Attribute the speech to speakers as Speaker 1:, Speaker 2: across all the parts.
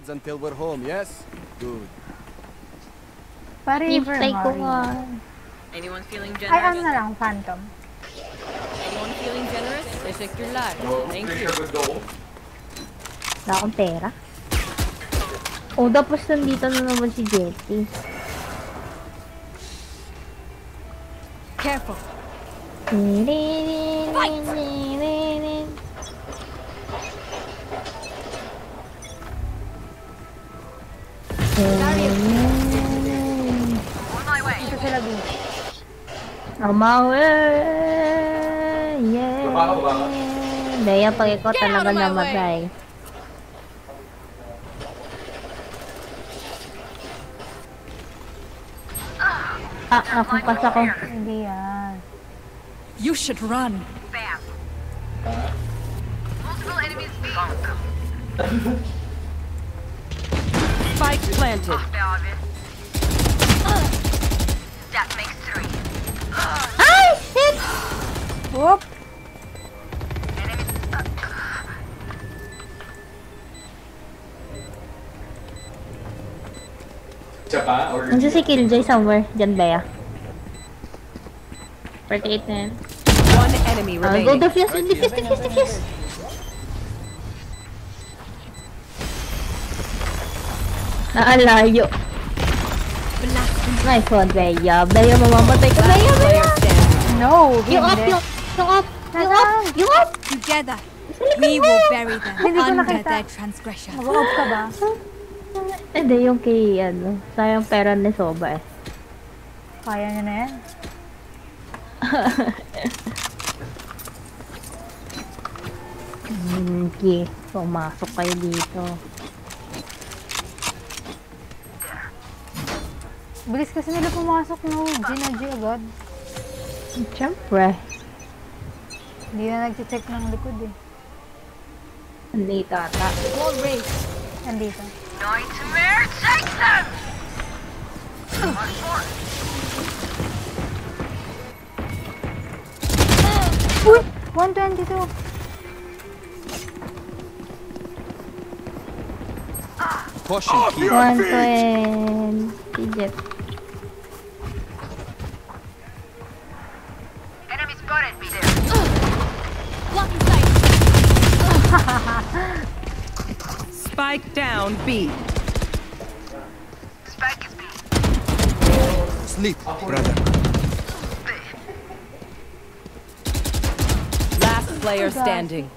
Speaker 1: pads until we're home, yes? Good.
Speaker 2: Ko
Speaker 3: Mario.
Speaker 2: nga.
Speaker 4: Anyone feeling
Speaker 3: Ay, ano
Speaker 4: generous?
Speaker 3: na lang, Phantom.
Speaker 4: Anyone feeling generous? Restrict your life. Thank you.
Speaker 2: Wala akong pera. Oh, tapos nandito na naman si Jetty.
Speaker 4: Careful.
Speaker 3: Ito sila beach.
Speaker 2: Amawe! Yeah! Daya, pag ikaw talaga namatay. Ah, nakupas ako.
Speaker 3: Hindi yan.
Speaker 4: You should run. Spike planted.
Speaker 3: Whoop!
Speaker 5: Pa? Or...
Speaker 2: Nandiyan si Killjoy somewhere. Diyan ba ya? 48 na yan.
Speaker 4: One enemy
Speaker 2: Ah, go
Speaker 4: remaining.
Speaker 2: defuse! Defuse! Defuse! Defuse! Naalayo. Nice one, Bea. Bea, mamamatay ka. Bea, Bea!
Speaker 3: No,
Speaker 2: Yung up!
Speaker 3: hindi.
Speaker 2: Yung, yung up! Yung up! Yung up!
Speaker 6: Together, we will bury them
Speaker 3: Hindi ko
Speaker 6: under their transgression.
Speaker 3: Mag-off ka ba?
Speaker 2: Hindi, yung kay, ano, sayang pera ni Soba eh.
Speaker 3: Kaya niya na yan.
Speaker 2: Hindi, pumasok kayo dito.
Speaker 3: Bilis kasi nila pumasok, no? G na G agad.
Speaker 2: Siyempre.
Speaker 3: Hindi na nag-check ng likod eh.
Speaker 2: Andito ata.
Speaker 6: War race.
Speaker 3: Andito. Uy! 122!
Speaker 1: Caution here.
Speaker 2: One twenty jet.
Speaker 6: Spike down B.
Speaker 4: Spike is B.
Speaker 1: Sleep, brother.
Speaker 4: Last player oh standing.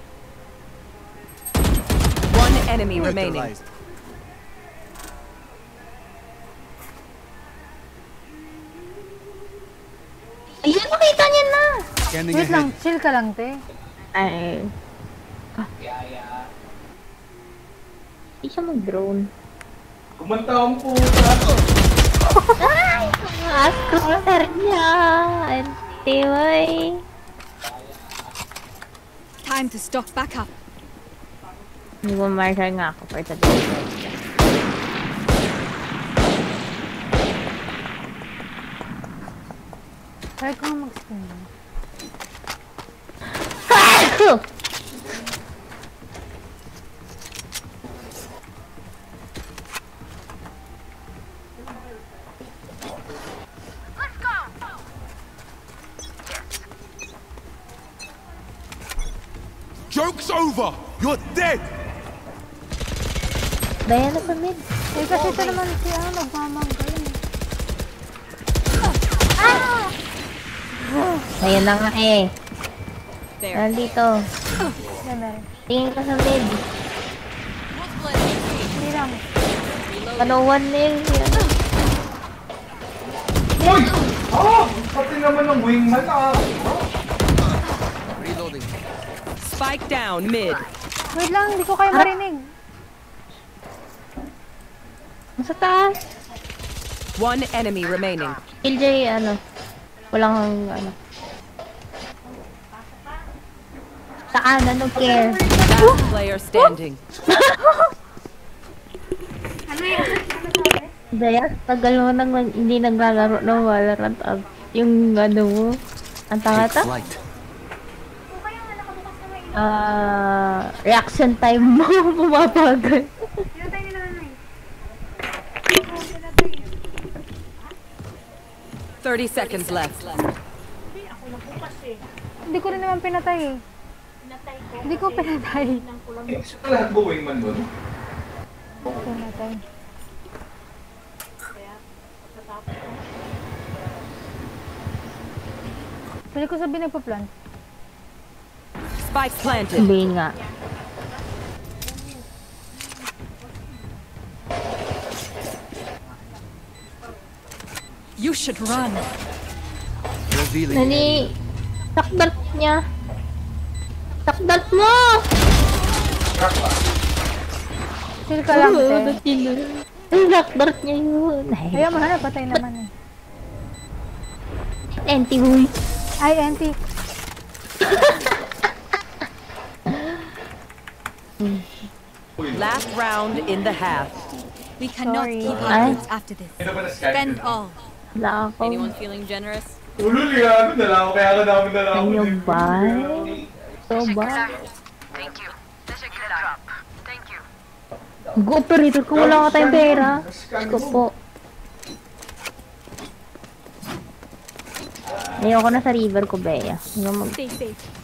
Speaker 4: One enemy remaining.
Speaker 1: Neutralized.
Speaker 2: Ayun, makita niya na!
Speaker 3: Wait lang, chill ka lang, te.
Speaker 2: Ay. Ah. Hindi siya mag-drone.
Speaker 5: Kumanta ang puta.
Speaker 2: Ay! Ang scooter niya! Antiway!
Speaker 6: Time to stock back up.
Speaker 2: Hindi mo marshal nga ako for today.
Speaker 3: Try ko nga mag-spin.
Speaker 2: Ah!
Speaker 1: You're dead!
Speaker 2: Daya na sa mid.
Speaker 3: Eh, kasi ito naman si ano, nagmamanggal.
Speaker 2: Ayan na nga eh.
Speaker 4: There.
Speaker 2: Nandito. Tingin ka sa mid.
Speaker 3: Hindi lang.
Speaker 2: Ano one nil? Yan.
Speaker 5: Uy! Ah! Pati naman ng wingman ah!
Speaker 1: Reloading.
Speaker 4: Spike down mid.
Speaker 3: Wait lang, hindi ko kayo marinig.
Speaker 2: Nasa taas.
Speaker 4: One enemy remaining.
Speaker 2: LJ, ano. Walang, ano. Sa kanan, no care.
Speaker 4: Last player standing.
Speaker 2: Daya, tagal mo nang hindi naglalaro ng Valorant. ah, Yung ano mo. Ang tanga
Speaker 1: Take
Speaker 2: ta?
Speaker 1: flight
Speaker 2: uh, reaction time mo pumapagal.
Speaker 4: Thirty seconds left.
Speaker 3: Hindi ko rin naman pinatay eh. Pinatay ko. Hindi ko pinatay.
Speaker 5: Eh, sa lahat buwing man mo, no?
Speaker 3: Pinatay. Pwede ko sabihin nagpa-plant.
Speaker 4: Spike planted.
Speaker 2: Sabi nga.
Speaker 6: You should run.
Speaker 1: Revealing.
Speaker 2: Nani, takdalt niya. Takdalt mo!
Speaker 3: Chill ka lang, te.
Speaker 2: yun? Ay, takdalt niya yun. Ay,
Speaker 3: Ayaw patay naman eh.
Speaker 2: enti huy.
Speaker 3: Ay.
Speaker 4: Last round in the half.
Speaker 6: We cannot
Speaker 3: Sorry.
Speaker 6: keep our goods after this. Spend all.
Speaker 2: Wala ako.
Speaker 4: Anyone feeling generous?
Speaker 5: Ulul, yan. Dala ako. Kaya ka namin dala ako.
Speaker 2: Ano ba? So ba? Go, operator ko. Wala ka tayong pera. Ko po. Ayoko na sa river ko, Bea.
Speaker 6: Stay safe.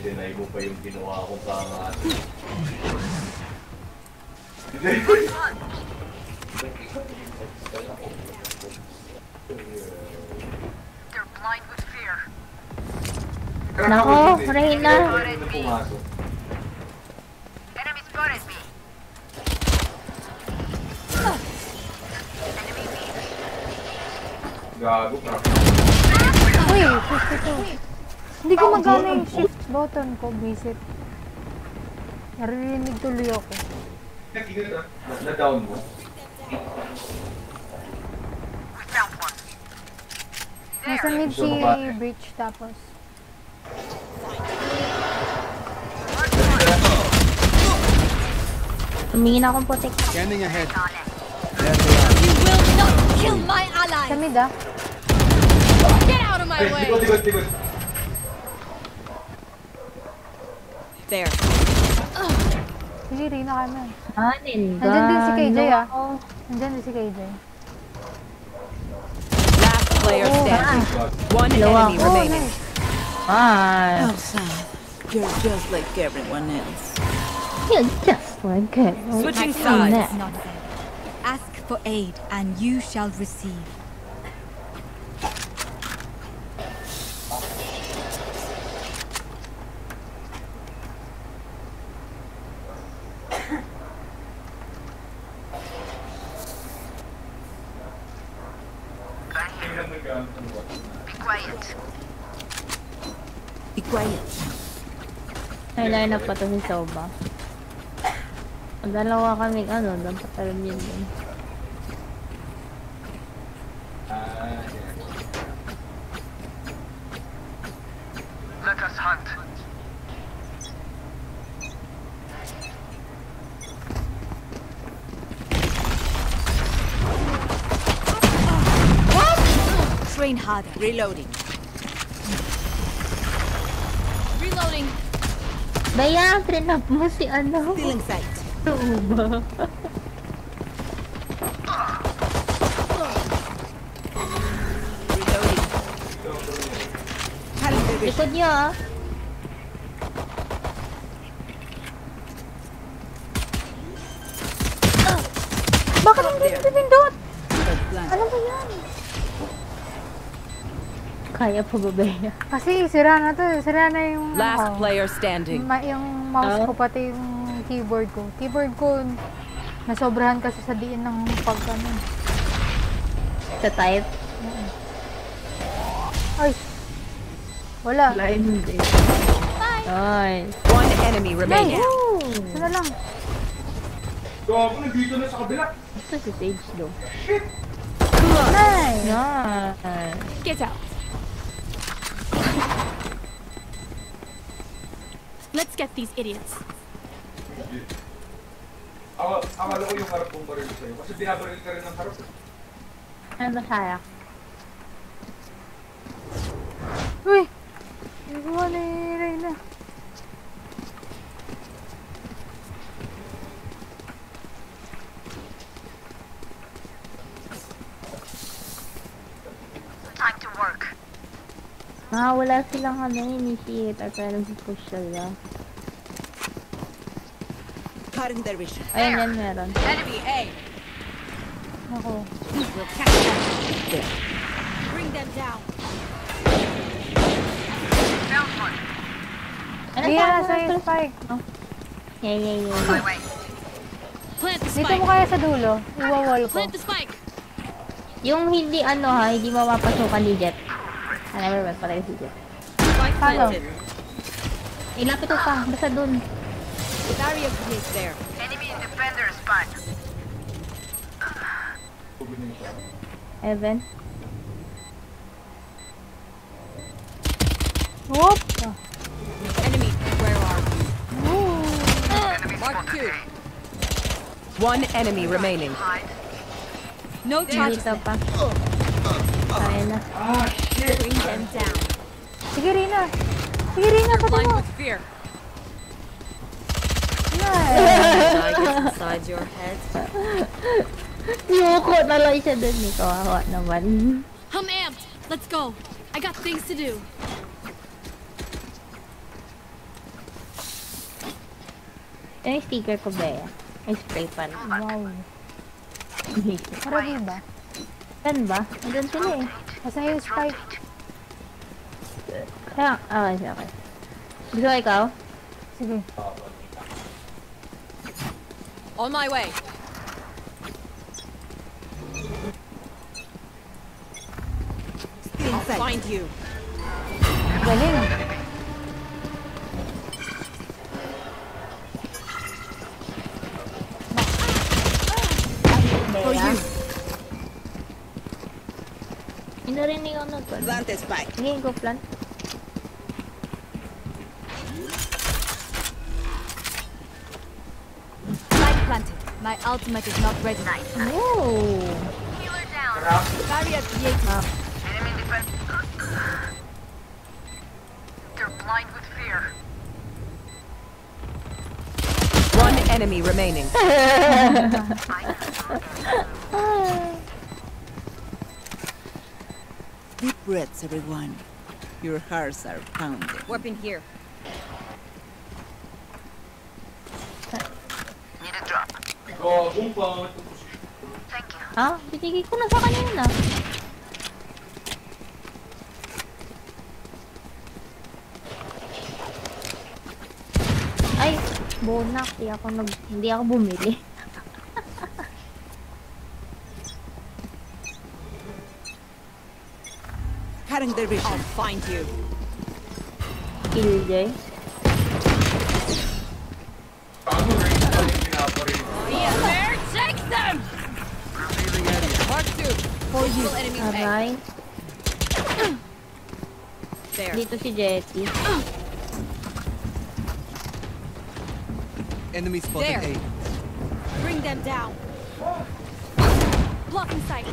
Speaker 5: I-deny mo pa yung ginawa kong pangalan.
Speaker 2: Nako, Reyna.
Speaker 5: Ano pumasok? Gago, crap.
Speaker 3: Uy, 52. Hindi ko magana yung shift button ko, visit. Narinig tuloy ako.
Speaker 5: Na. Na-down mo.
Speaker 3: Nasa mid si Breach tapos.
Speaker 2: Tumingin akong putik.
Speaker 1: Scanning ahead.
Speaker 6: You will not kill my
Speaker 3: Sa
Speaker 6: ally.
Speaker 3: mid ah.
Speaker 6: Get out of my
Speaker 5: Ay,
Speaker 6: way.
Speaker 5: likod, likod, likod.
Speaker 4: There.
Speaker 3: Sige, Rina ka na.
Speaker 2: Ah, ninga.
Speaker 3: Nandyan din si KJ, ah.
Speaker 2: Nako.
Speaker 3: Nandyan din si KJ.
Speaker 4: Last player standing. One
Speaker 2: Dalawa.
Speaker 4: enemy
Speaker 3: Oh,
Speaker 4: remaining.
Speaker 3: nice.
Speaker 2: Ah,
Speaker 7: You're just like everyone else.
Speaker 2: you're just like it.
Speaker 4: Switching sides.
Speaker 2: that.
Speaker 6: Not fair. Ask for aid, and you shall receive.
Speaker 7: Be quiet.
Speaker 2: May line up pa to si Soba. Ang dalawa kami, ano, dapat alam yun din.
Speaker 6: Harder.
Speaker 7: Reloading.
Speaker 6: Reloading.
Speaker 2: Baya, trinap mo si ano.
Speaker 7: Still in sight.
Speaker 2: Soba.
Speaker 7: Reloading. Calibrate.
Speaker 2: Likod niya, ah.
Speaker 3: Bakit hindi?
Speaker 7: Plan.
Speaker 3: Ano ba yan?
Speaker 2: Kaya pa ba, Bea?
Speaker 3: Kasi sira na to. Sira na yung
Speaker 4: Last
Speaker 3: ano,
Speaker 4: player standing.
Speaker 3: ma- yung mouse
Speaker 2: Ah.
Speaker 3: ko pati yung keyboard ko. Keyboard ko nasobrahan kasi sa diin ng pag ano.
Speaker 2: Sa type?
Speaker 3: Ay! Wala.
Speaker 2: Wala hindi. Ay.
Speaker 4: One enemy remaining.
Speaker 3: Sana lang.
Speaker 5: Gago, nandito na sa kabila.
Speaker 2: Ito si Sage do.
Speaker 3: Nice!
Speaker 2: Yan.
Speaker 6: Get out. Let's get these idiots.
Speaker 5: Ako, akala ko yung harap kong baril sa'yo. Kasi binabaril ka rin ng harap.
Speaker 2: Ano ba saya?
Speaker 3: Uy! Nagawa ni Reyna.
Speaker 2: Ah, wala silang ano, initiator kaya nag-push sila.
Speaker 7: Cutting their vision.
Speaker 2: Ayun yan, meron.
Speaker 4: Enemy A.
Speaker 3: Ako.
Speaker 4: We'll catch them. Bring them down.
Speaker 2: Sa
Speaker 3: na
Speaker 2: ano
Speaker 3: sa
Speaker 2: na
Speaker 3: spike.
Speaker 2: Yeah, yeah, yeah.
Speaker 4: Plant the
Speaker 3: Dito
Speaker 4: spike.
Speaker 3: mo kaya sa dulo. Iwawall ko.
Speaker 4: Plant the spike.
Speaker 2: Yung hindi ano ha, hindi mapapasukan ni Jet. Ah, never mind, pala si Jet.
Speaker 4: Spike
Speaker 3: Paano?
Speaker 4: planted.
Speaker 2: Ilapit ko pa, basta dun.
Speaker 4: Barrier create there.
Speaker 2: Evan.
Speaker 3: Whoop!
Speaker 4: Enemy, where are you? Mark two.
Speaker 8: One enemy remaining.
Speaker 4: No charges.
Speaker 2: Dito pa. Kaya na.
Speaker 4: Bring them down.
Speaker 3: Sige, Rina. Sige, Rina, pati
Speaker 4: Blind
Speaker 3: mo.
Speaker 4: with fear.
Speaker 3: Nice.
Speaker 4: Inside your head.
Speaker 2: Yoko na lang siya dun eh. Kawawa naman.
Speaker 9: I'm amped. Let's go. I got things to do.
Speaker 2: Yung sticker ko ba yan? May spray pa rin.
Speaker 3: Wow. Marami ba?
Speaker 2: Saan ba? Nandun sila eh.
Speaker 3: Nasa yung spike.
Speaker 2: Kaya, okay, okay. Gusto ko ikaw?
Speaker 3: Sige.
Speaker 4: On my way.
Speaker 7: Still
Speaker 4: I'll
Speaker 7: inside.
Speaker 4: find you.
Speaker 3: Galing.
Speaker 7: For you.
Speaker 2: Inarinig ako na to.
Speaker 7: Plant the spike.
Speaker 2: Sige, go plan.
Speaker 6: Spike planted. My ultimate is not ready.
Speaker 2: Oh!
Speaker 6: Barrier created.
Speaker 8: One enemy remaining.
Speaker 7: Deep breaths, everyone. Your hearts are pounding.
Speaker 4: Weapon here.
Speaker 5: Gagong pa.
Speaker 2: Ha? Binigay ko na sa kanina. Ay, bonak. Hindi ako, nag, hindi ako bumili.
Speaker 7: Cutting.
Speaker 4: I'll find you.
Speaker 2: Killjoy.
Speaker 5: Kago rin pa rin pinaparin.
Speaker 4: Yeah, there. Take them. Mark two. For you.
Speaker 2: Aray.
Speaker 4: There.
Speaker 2: Dito si Jetty.
Speaker 1: Enemy spotted
Speaker 4: There.
Speaker 1: A.
Speaker 4: Bring them down.
Speaker 9: Blocking sight.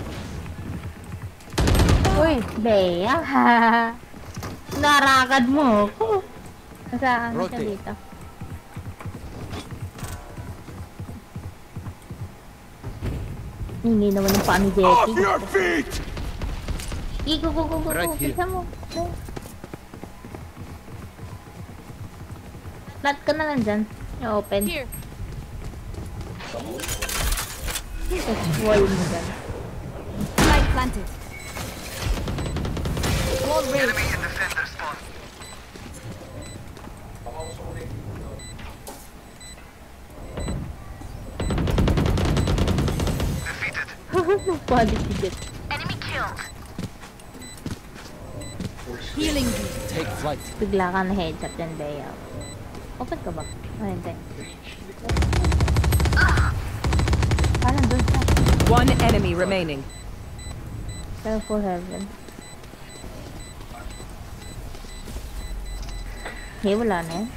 Speaker 3: Uy.
Speaker 2: Bea. Narakad mo ako. Nasaan ka dito? Hindi naman ng paa ni Jetty.
Speaker 1: your feet!
Speaker 2: Sige, go, go, go, go,
Speaker 1: Right here.
Speaker 2: Mo. Flat ka na lang dyan. Yung open.
Speaker 9: Here.
Speaker 2: Tapos wall mo dyan.
Speaker 6: Spike planted.
Speaker 4: Wall raised.
Speaker 2: Pwede si Jet.
Speaker 6: Healing you.
Speaker 1: Take flight.
Speaker 2: Bigla ka na headshot dyan, Bea. Open ka ba? Ay, hindi.
Speaker 3: Parang doon sa...
Speaker 8: One enemy remaining.
Speaker 2: Pero for heaven. Hey, wala na yan.